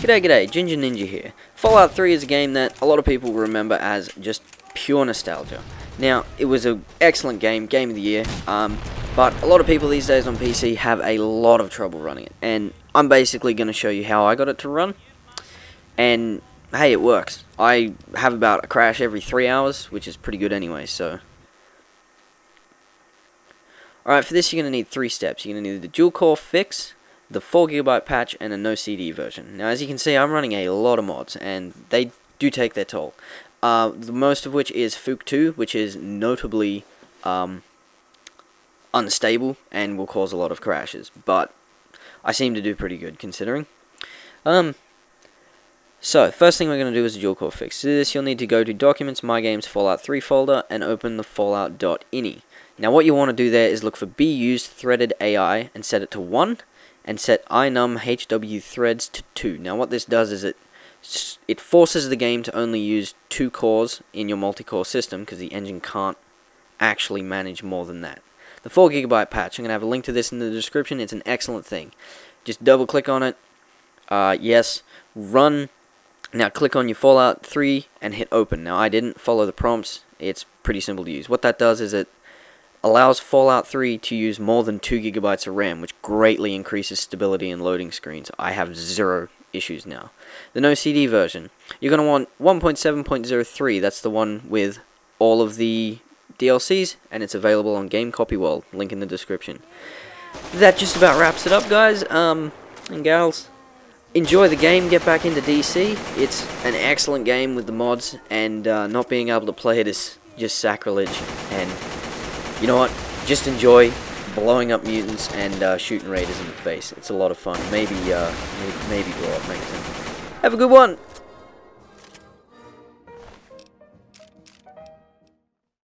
G'day g'day, Ginger Ninger here. Fallout 3 is a game that a lot of people remember as just pure nostalgia. Now, it was an excellent game, game of the year, um, but a lot of people these days on PC have a lot of trouble running it. And I'm basically going to show you how I got it to run. And, hey, it works. I have about a crash every 3 hours, which is pretty good anyway, so... Alright, for this you're going to need three steps. You're going to need the dual core fix, the 4GB patch, and a no CD version. Now, as you can see, I'm running a lot of mods, and they do take their toll. Uh, the most of which is Fook 2, which is notably um, unstable and will cause a lot of crashes, but I seem to do pretty good considering. Um, so, first thing we're going to do is a dual core fix. To do this, you'll need to go to Documents, My Games, Fallout 3 folder, and open the fallout.ini. Now, what you want to do there is look for bUseThreadedAI and set it to 1, and set iNumHWThreads to 2. Now what this does is it it forces the game to only use two cores in your multi-core system because the engine can't actually manage more than that. The 4GB patch, I'm going to have a link to this in the description, it's an excellent thing. Just double click on it, uh, yes, run, now click on your Fallout 3 and hit open. Now I didn't follow the prompts, it's pretty simple to use. What that does is it allows Fallout 3 to use more than 2 gigabytes of RAM, which greatly increases stability in loading screens. I have zero issues now. The no CD version, you're going to want 1.7.03, that's the one with all of the DLCs, and it's available on Game Copy World, link in the description. That just about wraps it up, guys, um, and gals. Enjoy the game, get back into DC. It's an excellent game with the mods, and uh, not being able to play it is just sacrilege, and you know what? Just enjoy blowing up mutants and uh, shooting raiders in the face. It's a lot of fun. Maybe, uh, maybe, blow up Megaton. Have a good one!